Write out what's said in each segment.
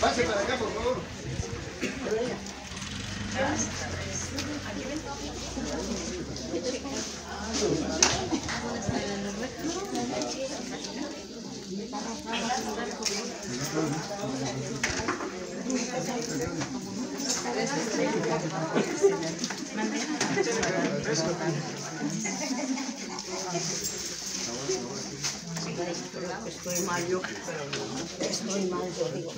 Pase para acá, por favor. Estoy mal yo, pero no, estoy mal digo.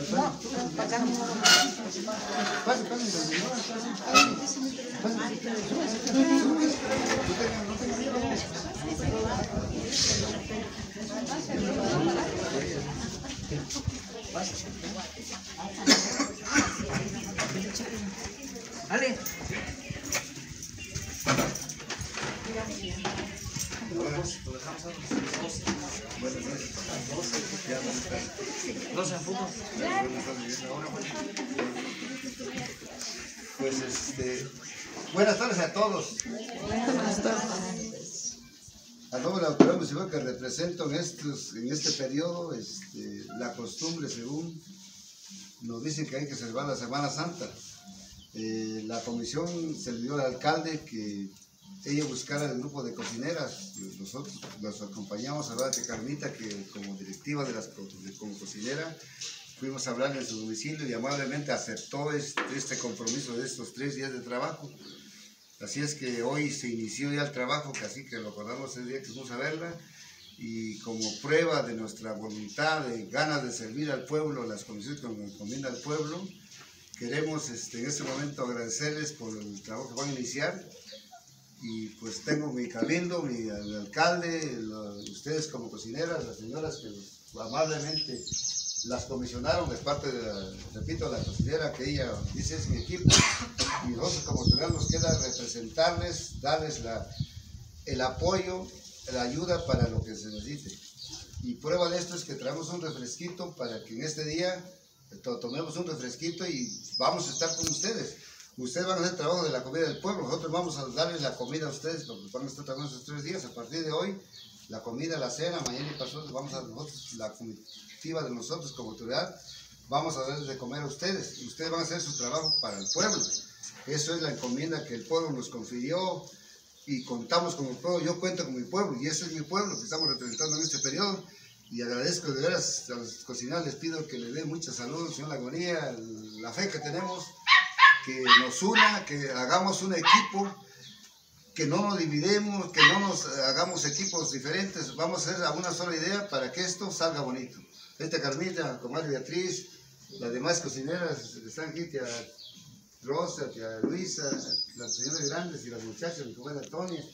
Pues este, buenas tardes a todos. A nombre de la autoridad municipal que represento en, estos, en este periodo, este, la costumbre según nos dicen que hay que celebrar la Semana Santa. Eh, la comisión se le dio al alcalde que ella buscara el grupo de cocineras. Nosotros nos acompañamos a de Carmita, que como directiva de las como cocinera, fuimos a hablar en su domicilio y amablemente aceptó este, este compromiso de estos tres días de trabajo. Así es que hoy se inició ya el trabajo, que así que lo acordamos el día que fuimos a verla, y como prueba de nuestra voluntad, de ganas de servir al pueblo, las comisiones que nos encomienda al pueblo, queremos este, en este momento agradecerles por el trabajo que van a iniciar, y pues tengo mi cabildo, mi alcalde, ustedes como cocineras, las señoras que amablemente las comisionaron de parte de, la- repito, la cocinera que ella dice es mi equipo y nosotros como ciudadanos nos queda representarles, darles la, el apoyo, la ayuda para lo que se necesite. Y prueba de esto es que traemos un refresquito para que en este día to- tomemos un refresquito y vamos a estar con ustedes. Ustedes van a hacer el trabajo de la comida del pueblo, nosotros vamos a darles la comida a ustedes, porque van a estar trabajando esos tres días. A partir de hoy, la comida, la cena, mañana y pasado, vamos a nosotros, la comitiva de nosotros como autoridad, vamos a darles de comer a ustedes ustedes van a hacer su trabajo para el pueblo. Eso es la encomienda que el pueblo nos confirió y contamos con el pueblo. Yo cuento con mi pueblo y ese es mi pueblo que estamos representando en este periodo. Y agradezco de veras a los cocineros, les pido que le den mucha salud, señor Lagonía, la fe que tenemos, que nos una, que hagamos un equipo, que no nos dividemos, que no nos hagamos equipos diferentes, vamos a hacer a una sola idea para que esto salga bonito. Esta Carmita, comadre Beatriz, las demás cocineras están aquí, tía Rosa, tía Luisa, las señoras grandes y las muchachas, mi comadre Antonia,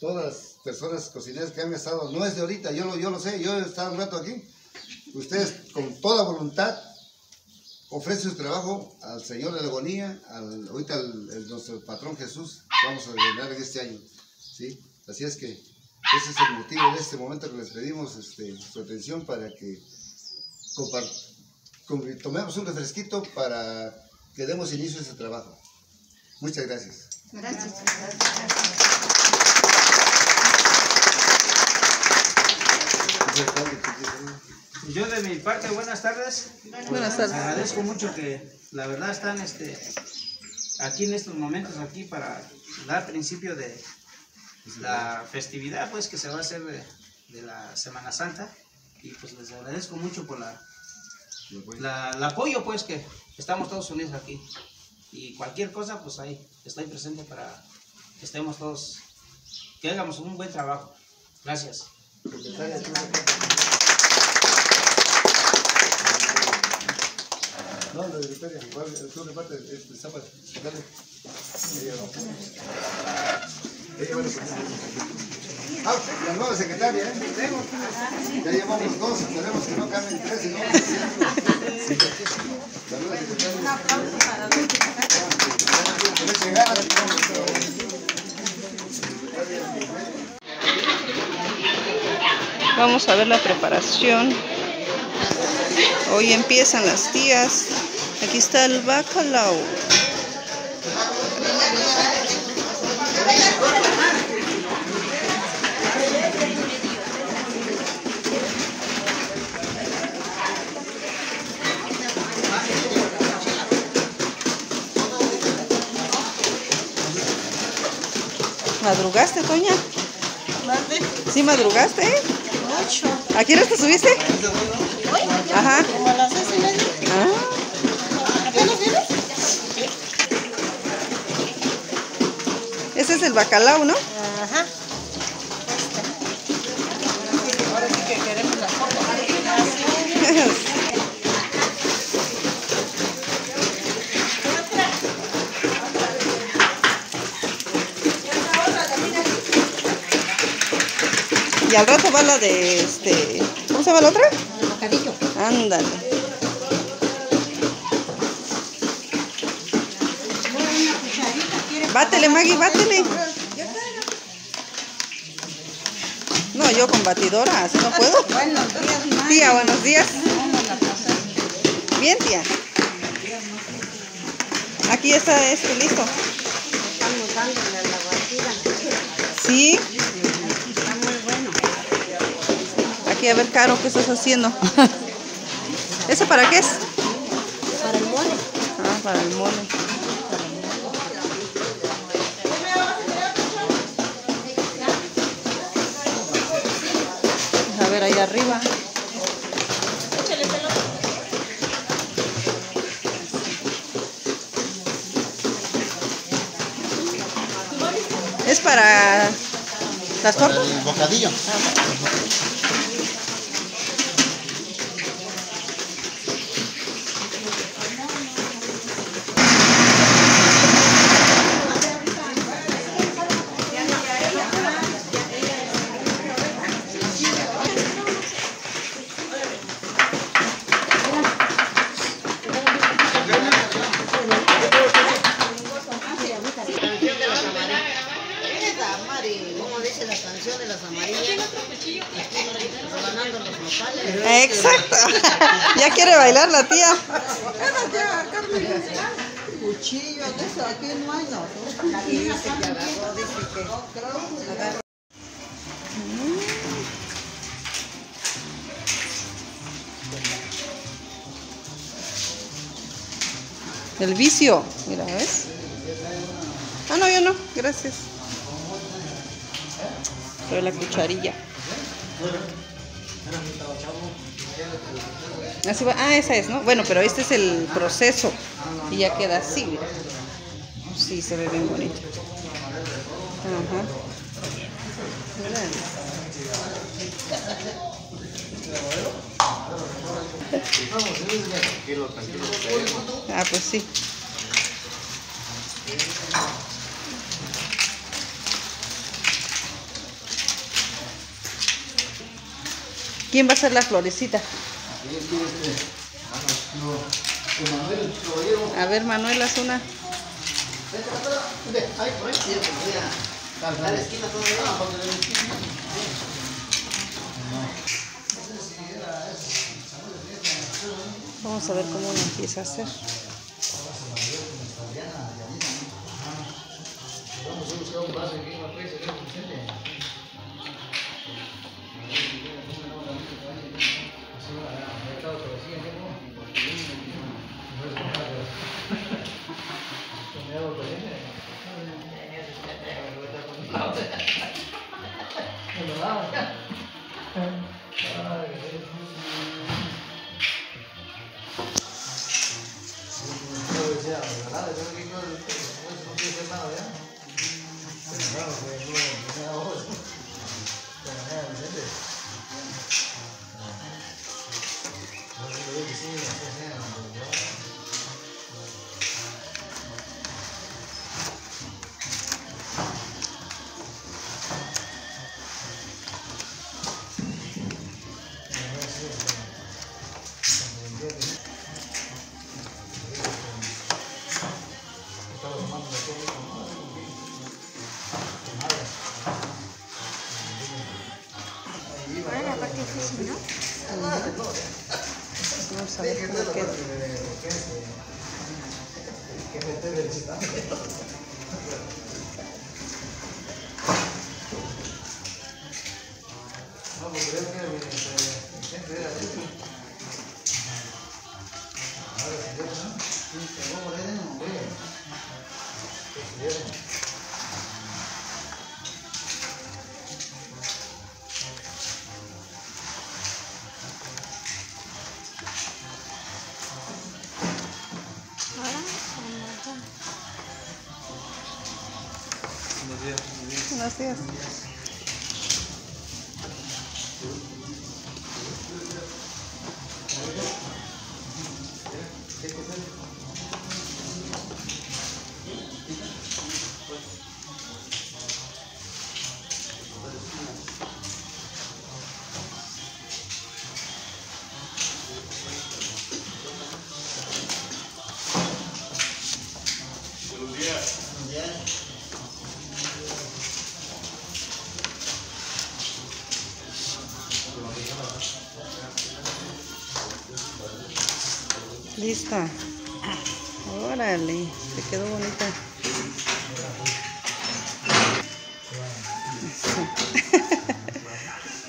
todas las personas cocineras que han estado, no es de ahorita, yo lo, yo lo sé, yo he estado un rato aquí, ustedes con toda voluntad ofrecen su trabajo al Señor de la agonía, al, ahorita al, el- nuestro patrón Jesús, vamos a celebrar en este año, ¿sí? Así es que ese es el motivo de este momento que les pedimos este, su atención para que tomemos un refresquito para que demos inicio a ese trabajo. Muchas gracias. Gracias. Yo de mi parte, buenas tardes. Buenas tardes. Agradezco mucho que la verdad están este, aquí en estos momentos aquí para dar principio de la festividad pues que se va a hacer de, de la Semana Santa. Y pues les agradezco mucho por la, la- el apoyo pues que estamos todos unidos aquí. Y cualquier cosa pues ahí estoy presente para que estemos todos que hagamos un buen trabajo. Gracias No, la de Victoria, igual, el sur de parte, este, Zapa, dale. A representar. Ah, la nueva secretaria, ¿eh? Ya llevamos dos, esperemos que no cambien tres, sino que La nueva secretaria. Un aplauso para la secretaria. Vamos a ver la preparación. Hoy empiezan las tías. Aquí está el bacalao. ¿Madrugaste, Toña? ¿Sí madrugaste? Mucho. ¿A qué hora te subiste? Ajá. Como a las seis y media. Ah, ¿Apenas vienes? ese es el bacalao, ¿no? Ajá. Ahora sí que queremos la foto. Y al rato va la de este. ¿Cómo se llama la otra? Ándale. Bátele, Maggie, bátele. No, yo con batidora, así no puedo. Buenos días, ma. Tía, buenos días. Bien, tía. Aquí está este listo. Estamos dándole a la batida. Sí. Está muy bueno. Aquí a ver, Caro, ¿qué estás haciendo? ¿Eso para qué es? Para el mole. Ah, para el mole. A ver, ahí arriba. ¿Es para las tortas? El bocadillo. ¿Cómo dice la canción de las amarillas? Ganando los nopales. Exacto. ya quiere bailar la tía. Cuchillo, de eso aquí no hay, no. Aquí dice que agarró, dice que agarró. El vicio. Mira, ¿ves? Ah, no, yo no. Gracias. Pero la cucharilla. Así va. Ah, esa es, ¿no? Bueno, pero este es el proceso. Y ya queda así, mira. Sí, se ve bien bonito. Ajá. Ah, pues sí. ¿Quién va a ser la florecita? A ver, Manuel, haz una. Vamos a ver cómo lo empieza a hacer. Vamos a ver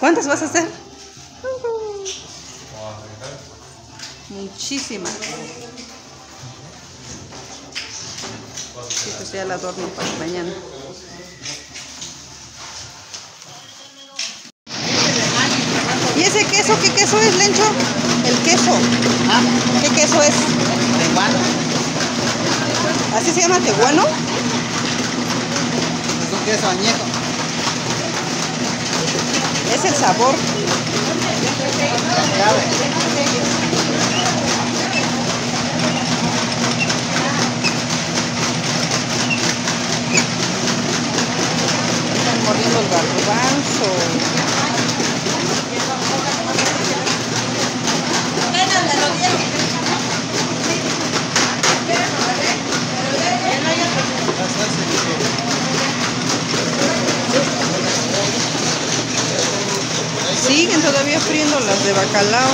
¿Cuántas vas a hacer? Muchísimas. Sí, pues ya la adorno para mañana. ¿Y ese queso? ¿Qué queso es, Lencho? El queso. ¿Qué queso es? Tehuano. ¿Así se llama tehuano? Es un queso añejo. Es el sabor. Están mordiendo el garbanzo. Siguen todavía friendo las de bacalao.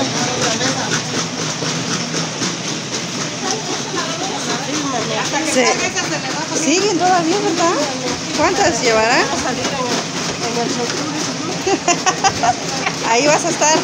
Se- siguen todavía, ¿verdad? ¿Cuántas llevarán? Ahí vas a estar.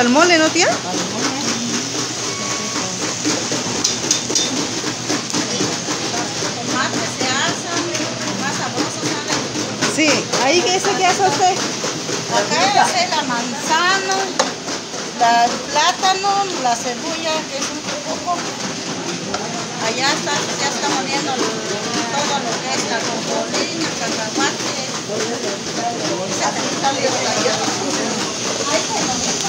Para el mole, ¿no, tía? Más sabroso sale. Sí. ¿Ahí qué ese qué hace usted? Acá es la manzana, la- el plátano, la cebolla, que es un poco. Allá está, ya está moliendo el- todo lo que es la el cacahuate. Ese está listo allá. Ay, qué bonito.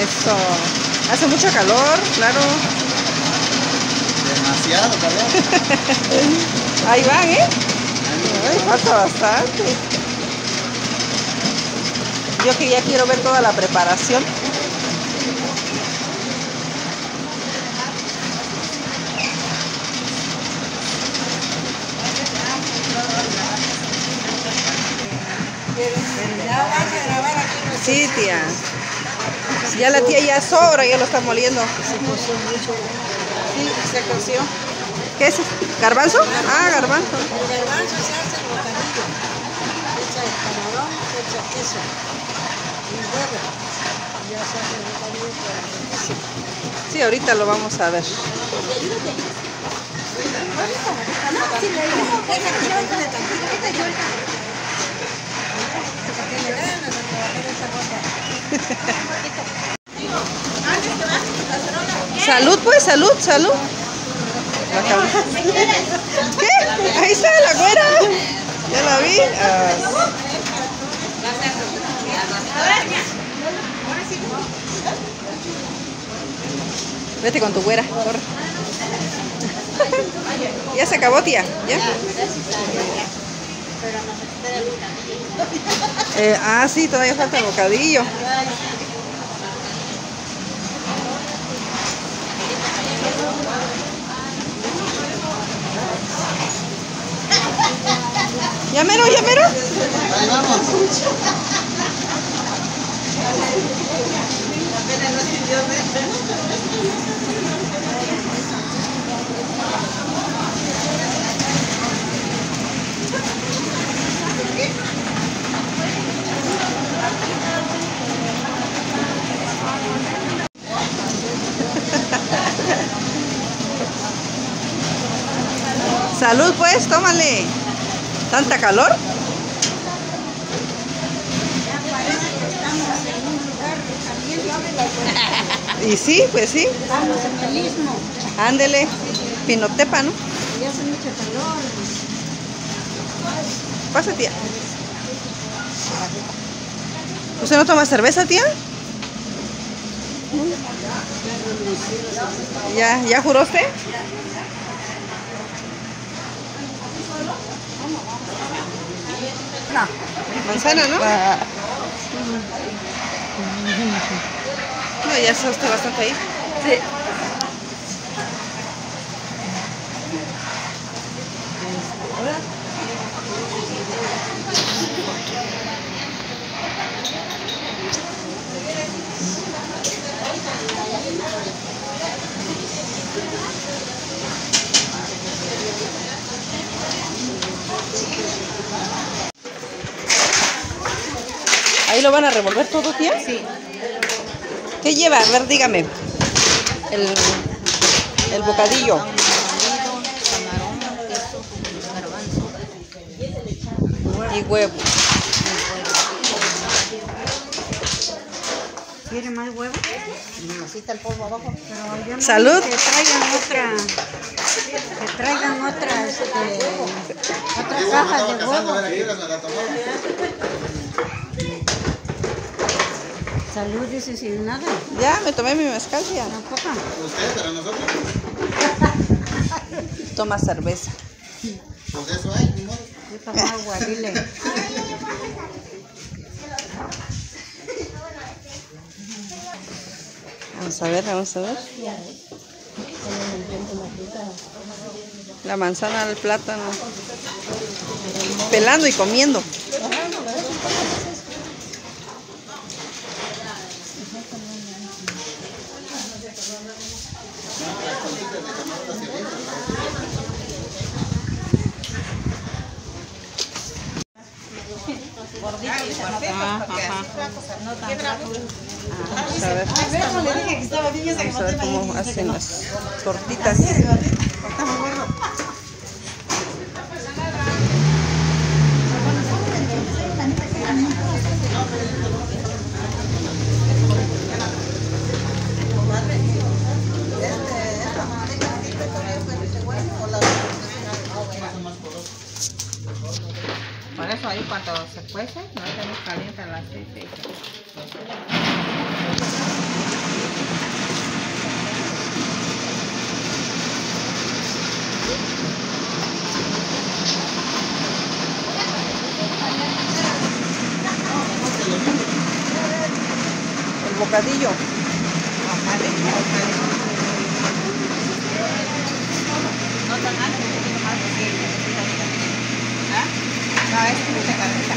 Eso. Hace mucho calor, claro. Demasiado calor. Ahí van, ¿eh? Ay, falta bastante. Yo que ya quiero ver toda la preparación. Ya vas a grabar tía. Ya la tía ya sobra, ya lo está moliendo. Sí, se coció. ¿Qué es? ¿Garbanzo? Ah, garbanzo. El garbanzo se hace el bocadillo. Se echa el camarón, se echa queso y huevo. Ya se hace el bocadillo. Sí, ahorita lo vamos a ver. Salud, pues, salud, salud. ¿Qué? Ahí está la güera. Ya la vi. Ah, Vete con tu güera, corre. ya se acabó, tía. ¿Ya? Eh, ah, sí, todavía falta bocadillo. ¿Ya mero, ya mero? Ahí vamos. Salud, pues, tómale. ¿Tanta calor? Y sí, pues sí. Vamos en el. Ándele. Pinotepa, ¿no? Y hace mucho calor. Pasa, tía. ¿Usted no toma cerveza, tía? ¿Ya, ya juró usted? Manzana, ¿no? No, ya está usted bastante ahí. Sí. ¿Ahí lo van a revolver todo, tía? Sí. ¿Qué lleva? A ver, dígame. El, el bocadillo. Y huevo. ¿Quiere más huevo? Así está el polvo abajo. Pero yo no Salud. Que traigan otra. Que traigan otra, este, otra caja de huevo. Salud, dice sin nada. Ya, me tomé mi mezcal, tía. Tampoco. Usted, pero nosotros. Toma cerveza. Pues eso hay, ni modo. Yo tomo agua, dile. Vamos a ver, vamos a ver. La manzana, el plátano. Pelando y comiendo. Ajá, ajá. Vamos a ver. Vamos a ver cómo hacen las tortitas. Por eso ahí cuando se cuece, no tenemos caliente el aceite. El bocadillo. No tan alto, un poquito más posible. ¿Ah? No, es mucha carnita.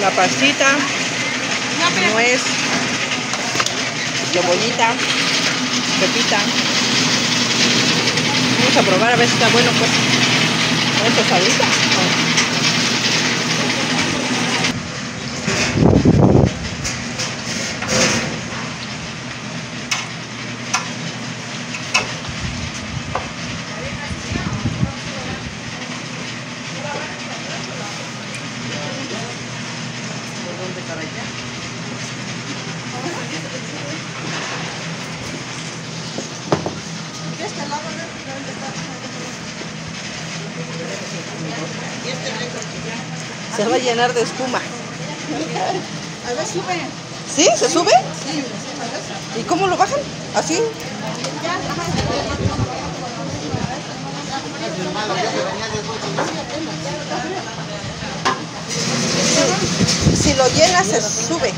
La pastita. Nuez. Cebollita. Pepita. Vamos a probar a ver si está bueno, pues. Esto salita. ¿Por? Se va a llenar de espuma. A ver, sube. ¿Sí? ¿Se sube? ¿Y cómo lo bajan? ¿Así? Si, si lo llenas se sube. ¿Eh?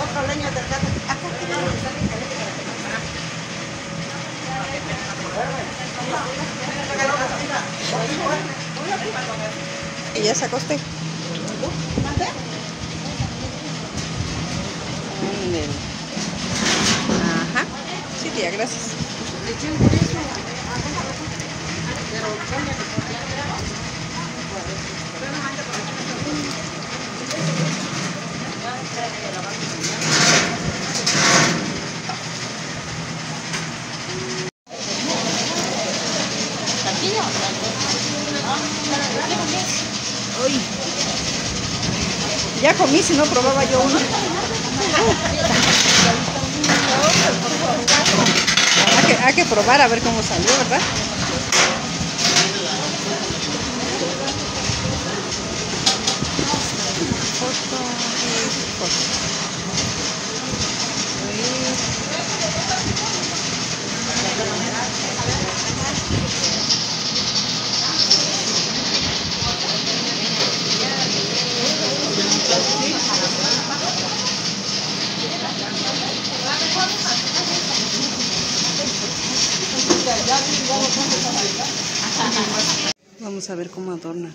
Otra leña del gato. Acá. Y ya se acosté. Ajá. Sí, tía, gracias. Comí, si no probaba yo uno. Hay que, hay que probar a ver cómo salió, ¿verdad? Vamos a ver cómo adorna.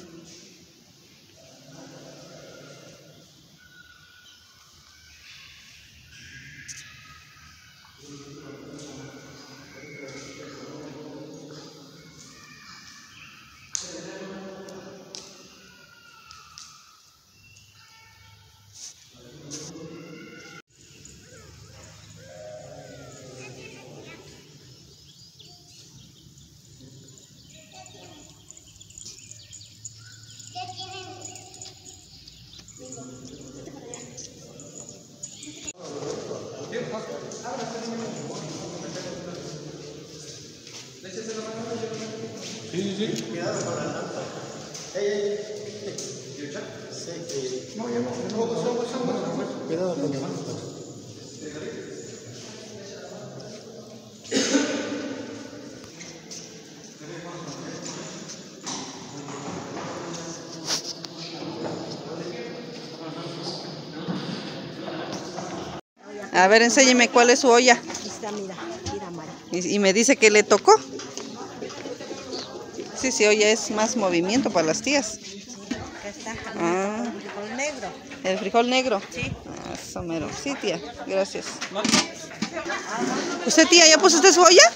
A ver, enséñeme cuál es su olla. Aquí está, mira. Mira, Mari. Y, y me dice que le tocó. Sí, sí, olla es más movimiento para las tías. Acá está. Ah. Con negro. El frijol negro. Sí. Ah, eso mero. Sí, tía. Gracias. ¿Usted, tía, ya puso usted su olla?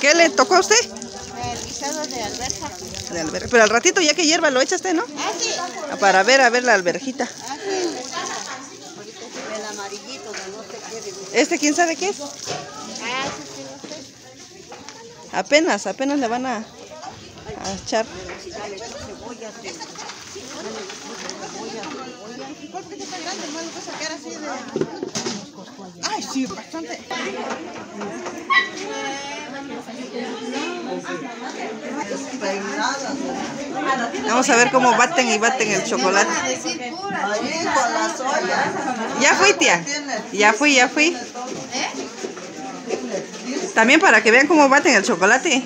¿Qué le tocó a usted? El guisado de alberja. De Pero al ratito, ya que hierva, lo echa usted, ¿no? Ah, sí. Ah, Para ver, a ver la alberjita. Ah, sí. Ahorita se ve el amarillito de no sé qué. digo. ¿Este quién sabe qué es? Ah, sí, sí, no sé. Apenas, apenas le van a, a echar. Ay, sí, bastante. Vamos a ver cómo baten y baten el chocolate. Ya fui, tía. Ya fui, ya fui. También para que vean cómo baten el chocolate.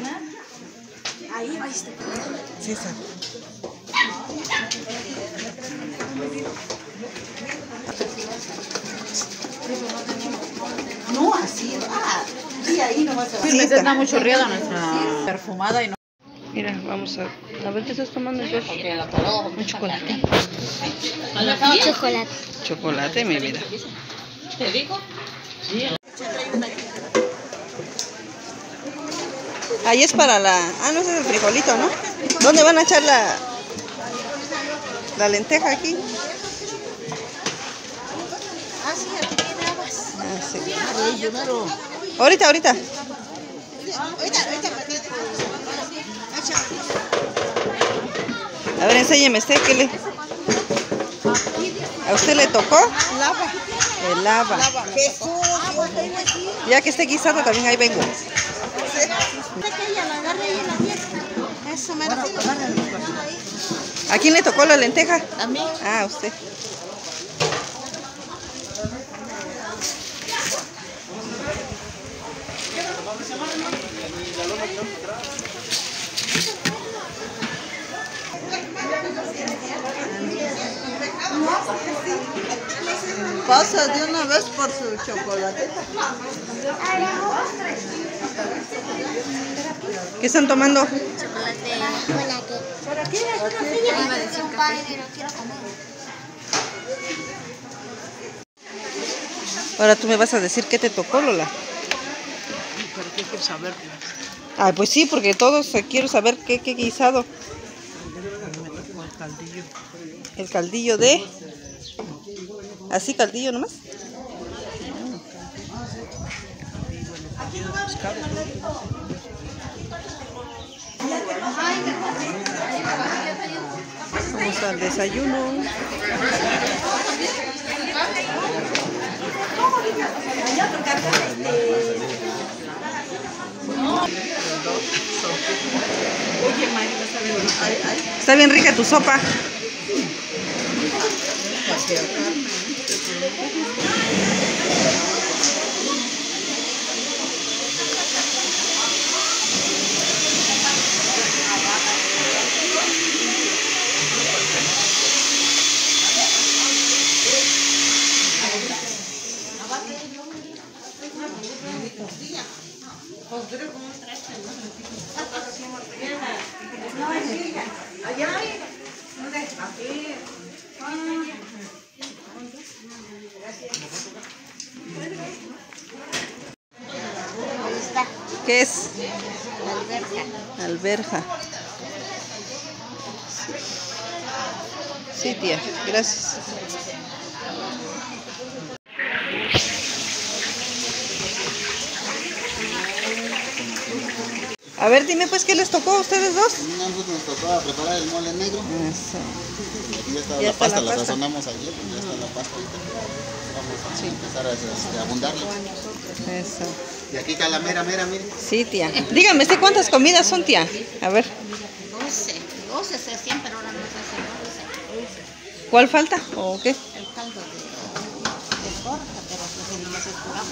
César. No, así. Ah, sí, ahí no vas a... Sí, está. muy chorreada nuestra perfumada y no. Mira, vamos a... A ver qué estás tomando, Josh? Un chocolate. Chocolate. Chocolate, mi vida. ¿Te digo? Ahí es para la... Ah, no, ese es el frijolito, ¿no? ¿Dónde van a echar la... La lenteja aquí? Ah, sí, aquí tiene aguas. Ah, sí. Ahorita, ahorita. Ahorita, ahorita. A ver, enséñeme usted, ¿qué le... ¿A usted le tocó? Lava. El lava. Jesús. Ya que esté guisado, también ahí vengo. que ¿A quién le tocó la lenteja? A mí. Ah, a usted. Pasa de una vez por su chocolate. ¿Qué están tomando? Ahora tú me vas a decir qué te tocó, Lola. ¿Pero qué quieres saber? Ay, pues sí, porque todos eh, quiero saber qué, qué guisado. El caldillo. El caldillo de... ¿Así caldillo nomás? Vamos al desayuno. Está bien rica tu sopa. ¿Qué es? Alberja. Sí, tía, gracias. A ver, dime pues qué les tocó a ustedes dos. Nosotros nos tocó preparar el mole negro. Eso. Aquí ya está Ya la está pasta, la la pasta. sazonamos ayer, pues ya está la pasta ahorita. Vamos a empezar a, este, a abundarle. Eso. Y aquí está la mera, mera, mire. Sí, tía. Dígame, ¿usted cuántas comidas son, tía? A ver, 12. 12 se hacían, pero ahora no se hacen 12. ¿cuál falta? ¿O qué? El caldo de, de torta, pero pues no se curaba.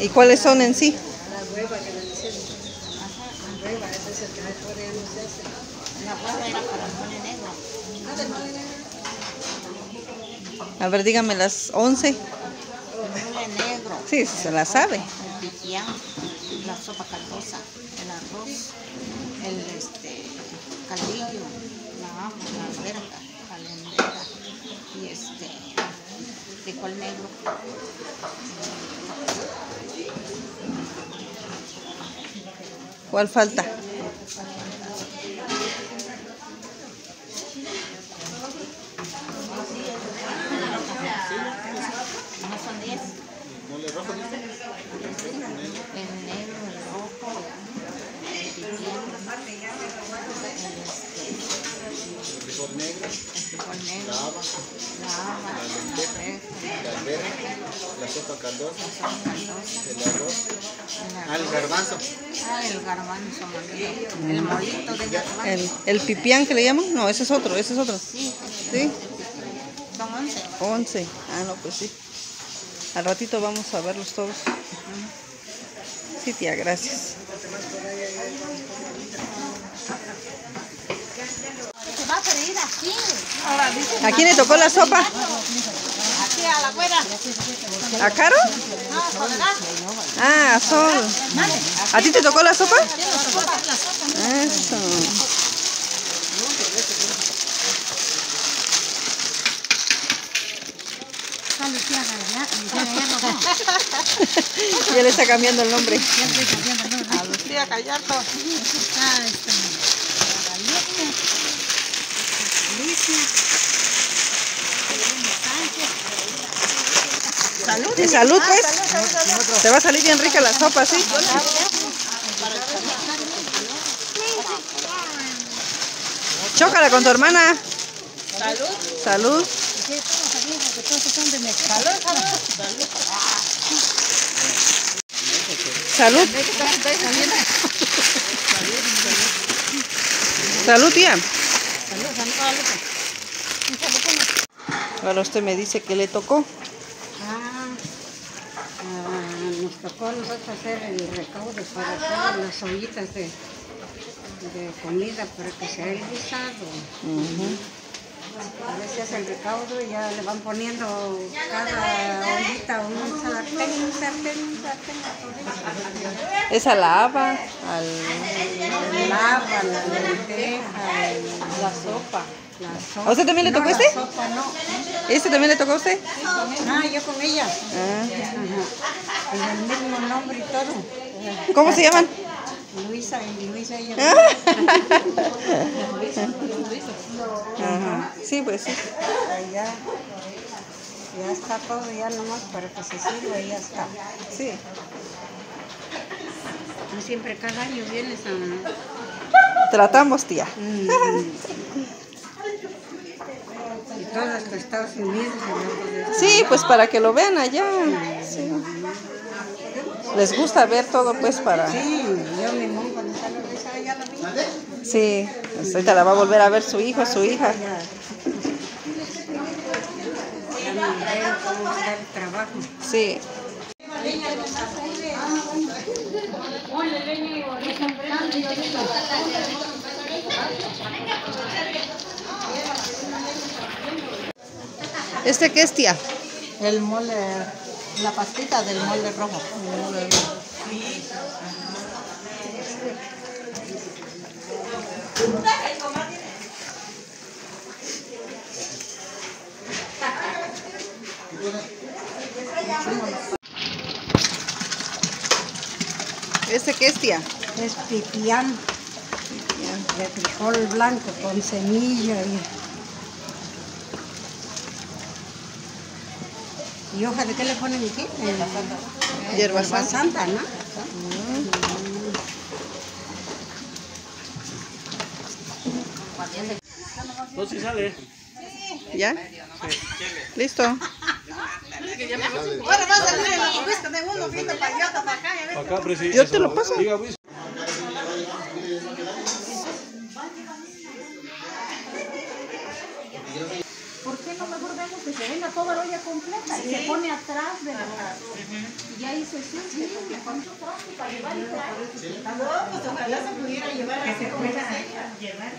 ¿Y cuáles son en sí? La hueva era para el mole negro. A ver, dígame las 11. El mole negro, Sí, se la sabe. La sopa caldosa, el arroz, el este, caldillo, la ajo, la alberca, la lendera y este, frijol negro. ¿Cuál falta? No son 10. Mole rojo, dice. El negro, el rojo, el pipián, el, Frijol negro, este, el frijol negro, la haba, la haba, la alberja, la alberja, la sopa caldosa, la sopa caldosa, el arroz. el Ah, garbanzo. Ah, el garbanzo molido, el molito de garbanzo. ¿El, el pipián que le llaman? No, ese es otro, ese es otro. Sí, ¿Sí? son 11. 11. Ah, no, pues sí. Al ratito vamos a verlos todos. Sí, tía, gracias. Se va a freír aquí. ¿A quién le tocó la sopa? Aquí a la. ¿A Caro? No. Ah, a Sol. ¿A ti te tocó la sopa? Eso. Lucía Lucía. Ya le está cambiando el nombre. Ya estoy cambiando el nombre. A Lucía tía Callarto. Está este, Guadalupe, Alicia, De salud, pues. Te va a salir bien rica la sopa, ¿sí? Chócala con tu hermana. Salud. Salud. Salud. Salud, tía. Ahora usted me dice que le tocó. Ah, ah, nos a hacer el recaudo para todas las ollitas de, de comida para que sea el guisado. A veces hace el recaudo y ya le van poniendo cada ollita un sartén, un sartén, un sartén. Esa lava al... El lava, la lenteja, el- La sopa. la sopa. ¿A usted también le tocó este? sopa no. ¿Este también le tocó a usted? Ah, yo con ella. Ah. Ajá. El mismo nombre y todo. ¿Cómo se llaman? Luisa y Luisa ella. Ajá. Sí, pues sí. Ya, ya está todo, ya nomás para que se sirva y ya está. Sí. No siempre cada año vienes a... Tratamos, tía. Mm. Sí, pues para que lo vean allá. Sí. Les gusta ver todo, pues para... Sí, yo mi mamá cuando sale Luisa ya la vi. Sí, pues ahorita la va a volver a ver su hijo, su hija. Ya. Ya me veo cómo está el trabajo. Sí. ¿Este qué es, tía? El mole, la pastita del mole rojo. ¿Este qué es, tía? Es pipián de frijol blanco con semilla y, y hoja de qué le ponen aquí? Eh, Hierba hierba santa. santa, ¿no? ¿Ya? ¿Listo? Bueno, no se ríe, la busca de uno, viendo para allá, para acá. Yo te lo paso. Que se venga toda la olla completa y se pone atrás de la Y ahí se siente, porque cuánto tráfico para llevar y traer. No, pues ojalá se pudiera llevar así como llevar.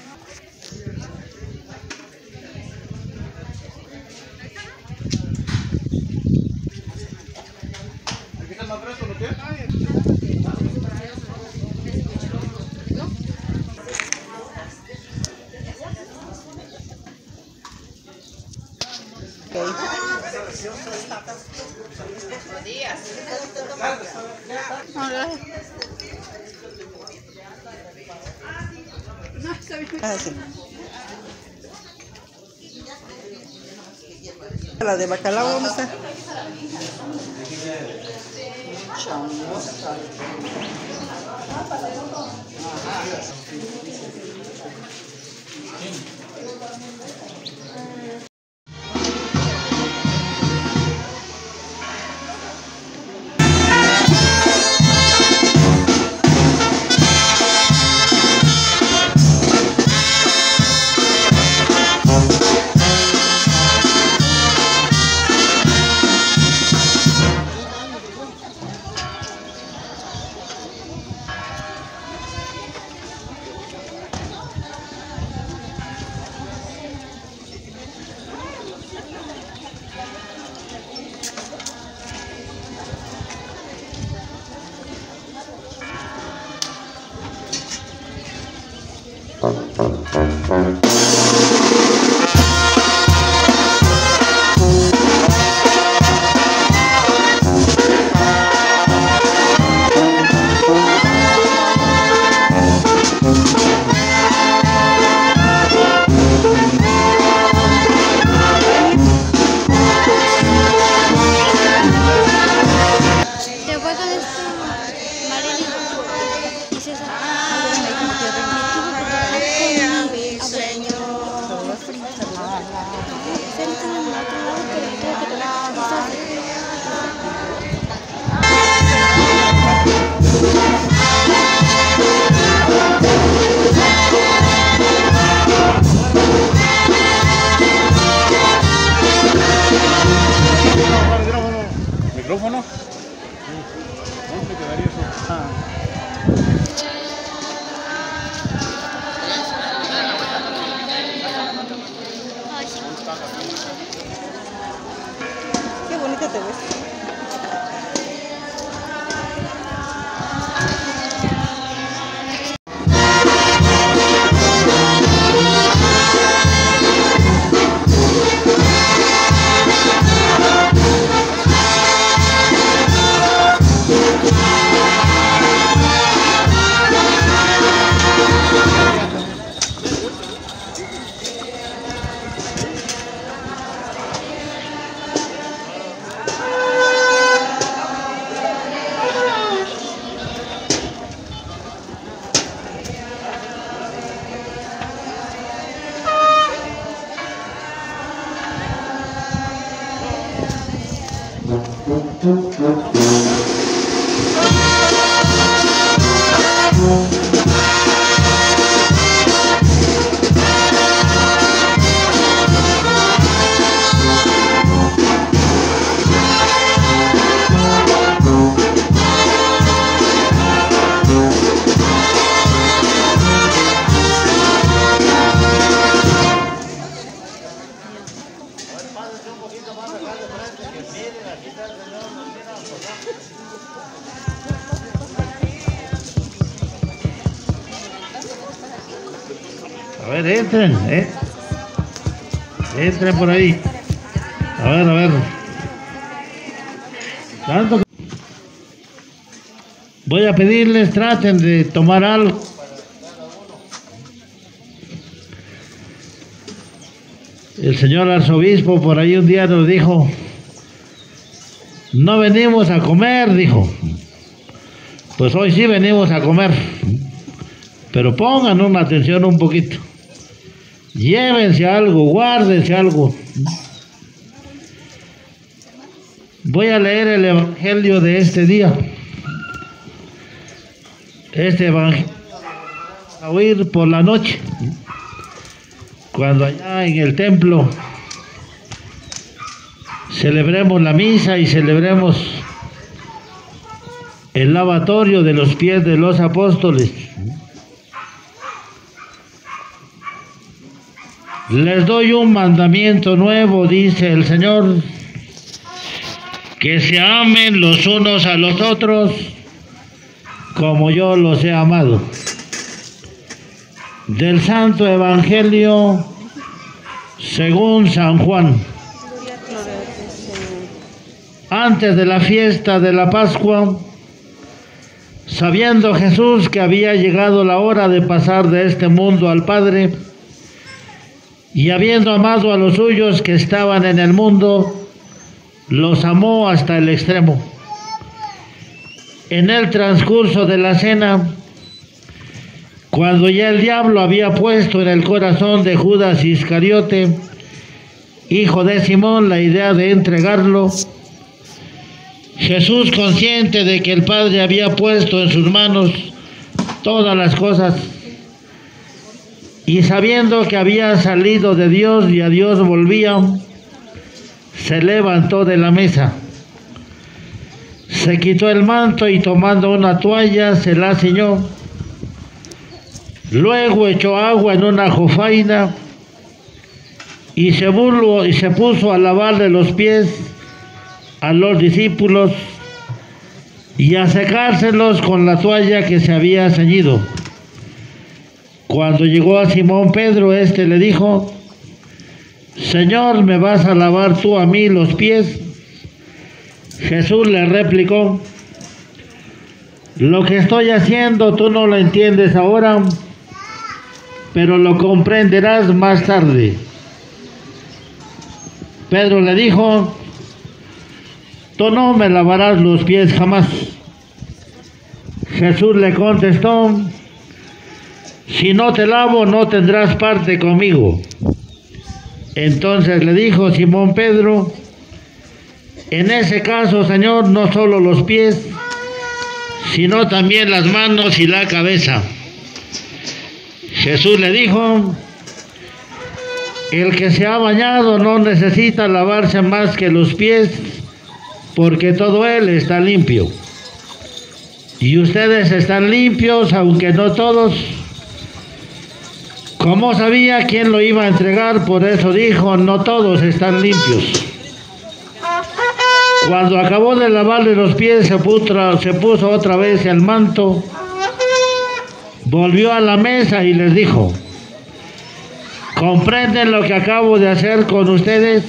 La de bacalao, ¿dónde está? Entren, eh. Entren por ahí. A ver, a ver. Tanto Voy a pedirles, traten de tomar algo. El señor arzobispo por ahí un día nos dijo, no venimos a comer, dijo. Pues hoy sí venimos a comer. Pero pongan una atención un poquito. Llévense algo, guárdense algo. Voy a leer el Evangelio de este día. Este Evangelio a oír por la noche, cuando allá en el templo celebremos la misa y celebremos el lavatorio de los pies de los apóstoles. Les doy un mandamiento nuevo, dice el Señor, que se amen los unos a los otros como yo los he amado. Del Santo Evangelio según San Juan. Antes de la fiesta de la Pascua, sabiendo Jesús que había llegado la hora de pasar de este mundo al Padre, y habiendo amado a los suyos que estaban en el mundo, los amó hasta el extremo. En el transcurso de la cena, cuando ya el diablo había puesto en el corazón de Judas Iscariote, hijo de Simón, la idea de entregarlo, Jesús, consciente de que el Padre había puesto en sus manos todas las cosas, y sabiendo que había salido de Dios y a Dios volvía, se levantó de la mesa, se quitó el manto y tomando una toalla se la ciñó. Luego echó agua en una jofaina y se, y se puso a lavarle los pies a los discípulos y a secárselos con la toalla que se había ceñido. Cuando llegó a Simón Pedro, éste le dijo, Señor, ¿me vas a lavar tú a mí los pies? Jesús le replicó, lo que estoy haciendo tú no lo entiendes ahora, pero lo comprenderás más tarde. Pedro le dijo, tú no me lavarás los pies jamás. Jesús le contestó, si no te lavo no tendrás parte conmigo. Entonces le dijo Simón Pedro, en ese caso, Señor, no solo los pies, sino también las manos y la cabeza. Jesús le dijo, el que se ha bañado no necesita lavarse más que los pies, porque todo él está limpio. Y ustedes están limpios, aunque no todos. Como sabía quién lo iba a entregar, por eso dijo, no todos están limpios. Cuando acabó de lavarle los pies, se puso, se puso otra vez el manto, volvió a la mesa y les dijo, ¿comprenden lo que acabo de hacer con ustedes?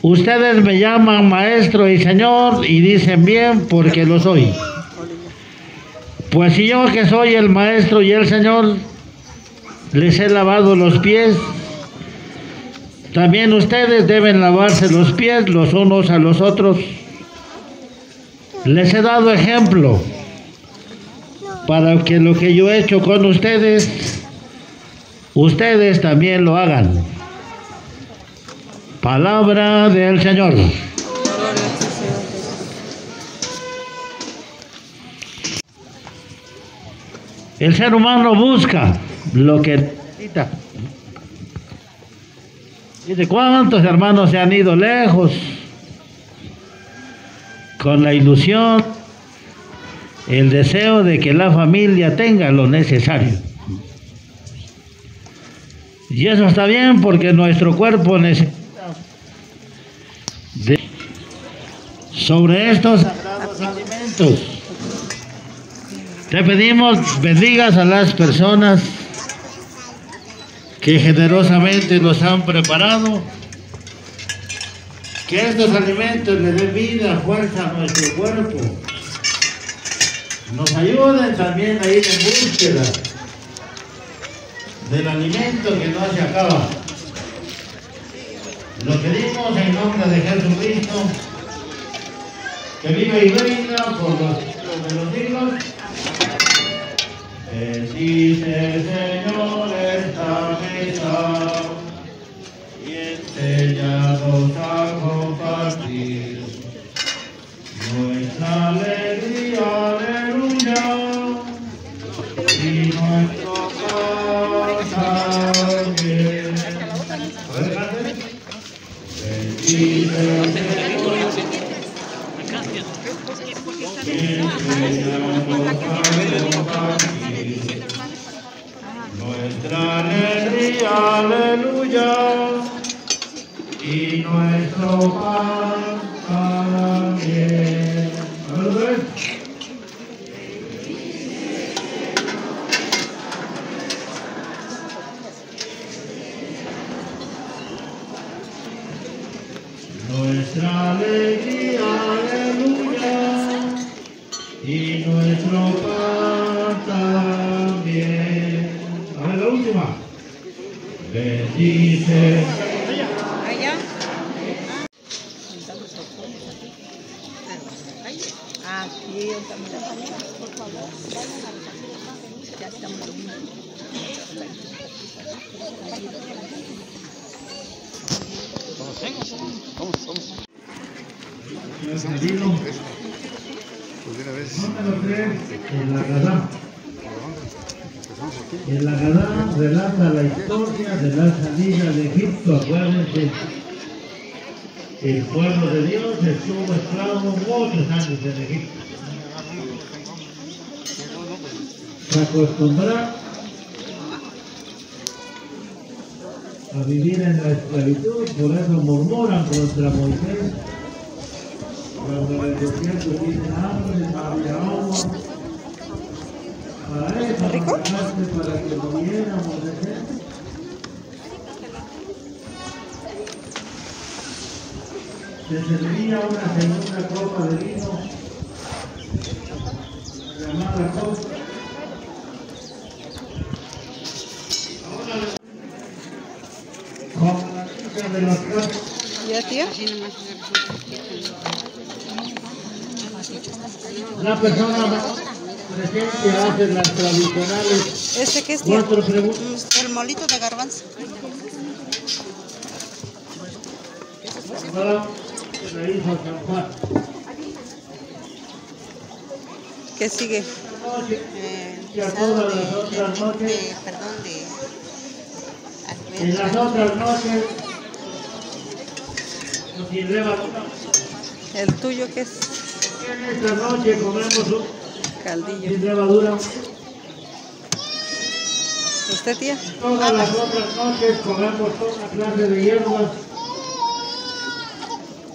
Ustedes me llaman maestro y señor y dicen bien porque lo soy. Pues si yo que soy el maestro y el señor, les he lavado los pies, también ustedes deben lavarse los pies los unos a los otros. Les he dado ejemplo para que lo que yo he hecho con ustedes, ustedes también lo hagan. Palabra del Señor. El ser humano busca lo que necesita. Dice, ¿cuántos hermanos se han ido lejos con la ilusión, el deseo de que la familia tenga lo necesario? Y eso está bien porque nuestro cuerpo necesita de- sobre estos sagrados alimentos. Te pedimos bendigas a las personas que generosamente los han preparado. Que estos alimentos le den vida, fuerza a nuestro cuerpo. Nos ayuden también a ir en búsqueda del alimento que no se acaba. Lo pedimos en nombre de Jesucristo, que vive y reina por los de los siglos. Bendice, Señor, el pueblo de Dios estuvo esclavo muchos años en Egipto. Se acostumbraron a vivir en la esclavitud, por eso murmuran contra Moisés. Cuando en el desierto tienen hambre, había agua. Para eso para que muriéramos de Se serviría una segunda copa de vino, llamada copa. Con la lista de los casos ¿Ya, tía? La persona presente hace las tradicionales ¿Este qué es, tía? cuatro preguntas. El molito de garbanzo. para ¿Qué sigue? Eh, Y a guisado todas de, las otras de- noches. de- perdón, de En las otras noches, nos. ¿El tuyo qué es? En esta noche comemos un Caldillo. sin levadura. ¿Usted, tía? Todas las otras noches comemos toda clase de hierbas.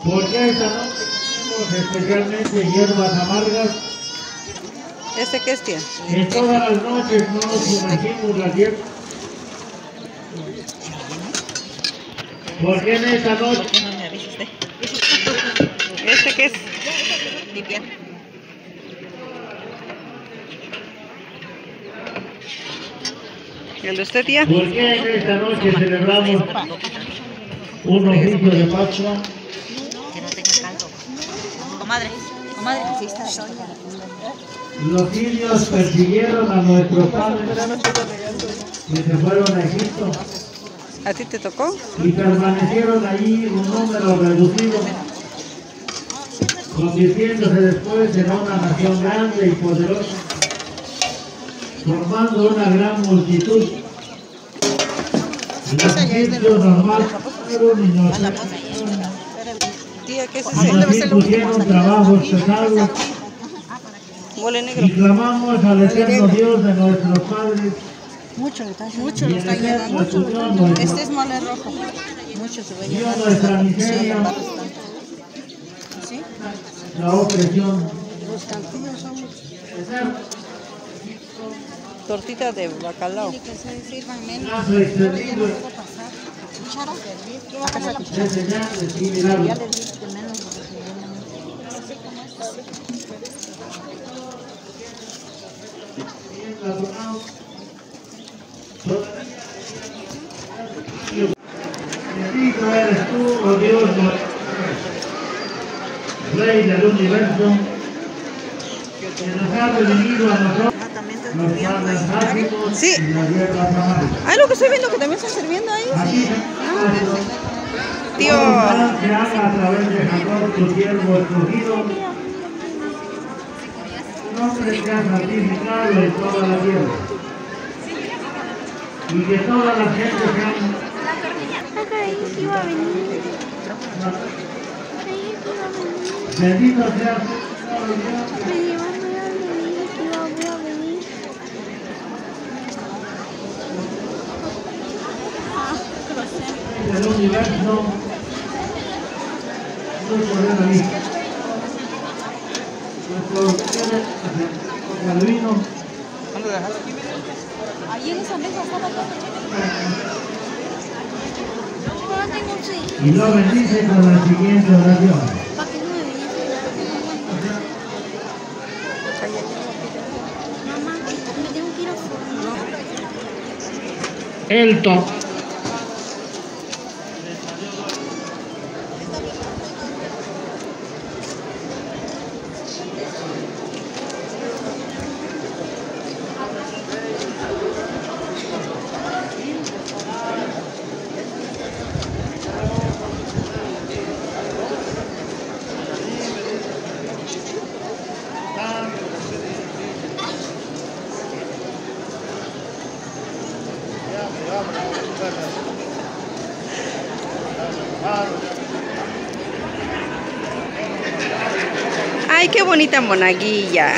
Porque esta noche tenemos especialmente hierbas amargas. ¿Este qué es, tía? En todas las noches no sumergimos la hierba. Porque en esta noche ¿Este qué es? Limpiar. ¿El de usted, tía? ¿Por qué en esta noche celebramos un oficio de Pascua? Que no tenga caldo. Comadre, comadre. Está Los sirios persiguieron a nuestros padres que se fueron a Egipto ¿A ti te tocó? y permanecieron allí un número reducido, convirtiéndose después en una nación grande y poderosa, formando una gran multitud. Los egipcios fueron y nos Tía, ¿qué es ese? impusieron trabajos pesados Mole negro. y clamamos al eterno Dios de nuestros padres Mucho le está mucho lo está llevando. Este es mole rojo. Mucho se va a Dio llevar. nuestra miseria, ¿Sí? la opresión. Los cantillos son Tortita de bacalao. que se sirvan menos. Cuchara. Ya que menos lo que se viene. Bendito eres tú, oh Dios, Rey del universo, que nos ha redimido a nosotros, Sí. y las hierbas amargas. Ah, lo que estoy viendo que también están sirviendo ahí. Así Tío, se haga a través de Jacob, tu siervo escogido, un hombre que santificado en toda la tierra. Y que todas las gentes sean Bendito sea tu del universo. Nuestro gran amigo. Nuestro Calvino. Ahí en esa mesa estaba todo. Yo tengo un sí. Y lo bendice con la siguiente oración. ¿Para qué no me veía? Mamá, me tengo que ir a Elton. ay, qué bonita monaguilla.